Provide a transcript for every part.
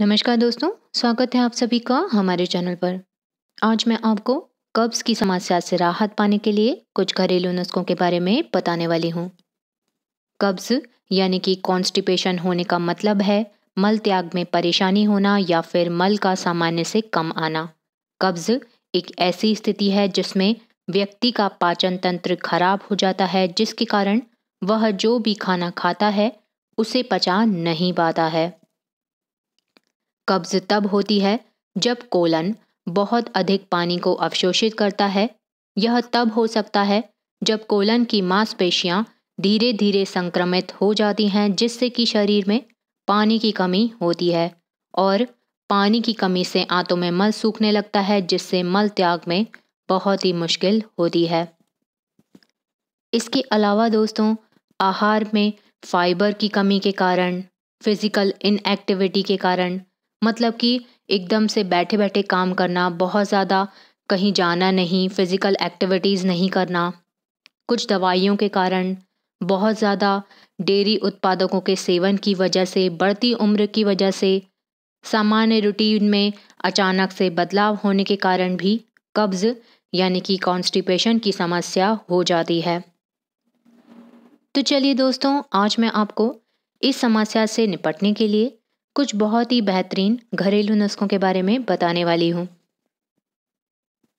नमस्कार दोस्तों, स्वागत है आप सभी का हमारे चैनल पर। आज मैं आपको कब्ज़ की समस्या से राहत पाने के लिए कुछ घरेलू नुस्खों के बारे में बताने वाली हूँ। कब्ज़, यानी कि कॉन्स्टिपेशन होने का मतलब है मल त्याग में परेशानी होना या फिर मल का सामान्य से कम आना। कब्ज़ एक ऐसी स्थिति है जिसमें व्यक्ति का पाचन तंत्र खराब हो जाता है, जिसके कारण वह जो भी खाना खाता है, उसे पचा नहीं पाता है। कब्ज तब होती है जब कोलन बहुत अधिक पानी को अवशोषित करता है। यह तब हो सकता है जब कोलन की मांसपेशियाँ धीरे धीरे संक्रमित हो जाती हैं, जिससे कि शरीर में पानी की कमी होती है और पानी की कमी से आंतों में मल सूखने लगता है, जिससे मल त्याग में बहुत ही मुश्किल होती है। इसके अलावा दोस्तों, आहार में फाइबर की कमी के कारण, फ़िज़िकल इनएक्टिविटी के कारण मतलब कि एकदम से बैठे बैठे काम करना, बहुत ज़्यादा कहीं जाना नहीं फ़िज़िकल एक्टिविटीज़ नहीं करना, कुछ दवाइयों के कारण, बहुत ज़्यादा डेयरी उत्पादकों के सेवन की वजह से, बढ़ती उम्र की वजह से, सामान्य रूटीन में अचानक से बदलाव होने के कारण भी कब्ज़, यानी कि कॉन्स्टिपेशन की समस्या हो जाती है। तो चलिए दोस्तों, आज मैं आपको इस समस्या से निपटने के लिए कुछ बहुत ही बेहतरीन घरेलू नुस्खों के बारे में बताने वाली हूँ।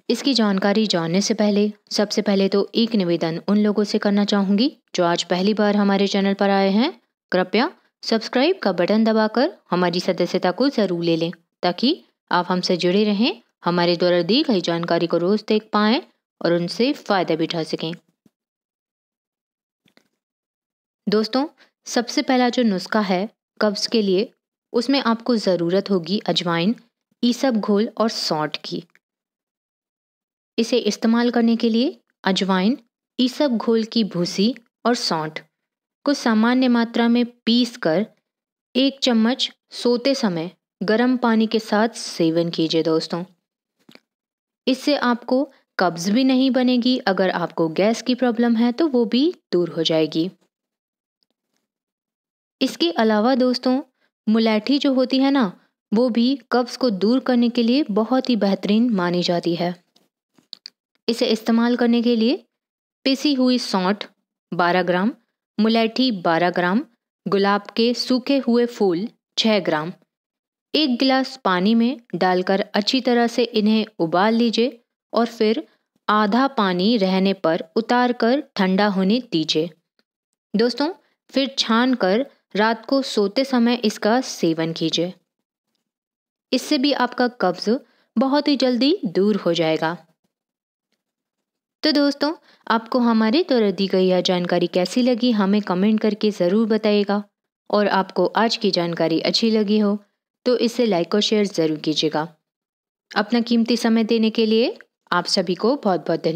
इसकी जानकारी जानने से पहले, सबसे पहले तो एक निवेदन उन लोगों से करना चाहूँगी, जो आज पहली बार हमारे चैनल पर आए हैं। कृपया सब्सक्राइब का बटन दबाकर हमारी सदस्यता को ज़रूर ले लें, ताकि आप हमसे जुड़े रहें, हमारे द्वारा दी गई जानकारी को रोज़ देख पाएँ और उनसे फ़ायदा भी उठा सकें। दोस्तों, सबसे पहला जो नुस्खा है, कब्ज़ के लिए उसमें आपको ज़रूरत होगी अजवाइन, ईसब घोल और सौंठ की। इसे इस्तेमाल करने के लिए अजवाइन, ईसब घोल की भूसी और सौंठ को सामान्य मात्रा में पीस कर एक चम्मच सोते समय गर्म पानी के साथ सेवन कीजिए दोस्तों। इससे आपको कब्ज भी नहीं बनेगी, अगर आपको गैस की प्रॉब्लम है तो वो भी दूर हो जाएगी। इसके अलावा दोस्तों मुलैठी जो होती है ना, वो भी कब्ज़ को दूर करने के लिए बहुत ही बेहतरीन मानी जाती है। इसे इस्तेमाल करने के लिए पिसी हुई सौंठ 12 ग्राम, मुलैठी 12 ग्राम, गुलाब के सूखे हुए फूल 6 ग्राम। एक गिलास पानी में डालकर अच्छी तरह से इन्हें उबाल लीजिए और फिर आधा पानी रहने पर उतार कर ठंडा होने दीजिए। दोस्तों, फिर छान कर रात को सोते समय इसका सेवन कीजिए। इससे भी आपका कब्ज बहुत ही जल्दी दूर हो जाएगा। तो दोस्तों, आपको हमारे द्वारा दी गई यह जानकारी कैसी लगी हमें कमेंट करके ज़रूर बताइएगा। और आपको आज की जानकारी अच्छी लगी हो तो इसे लाइक और शेयर ज़रूर कीजिएगा। अपना कीमती समय देने के लिए आप सभी को बहुत बहुत धन्यवाद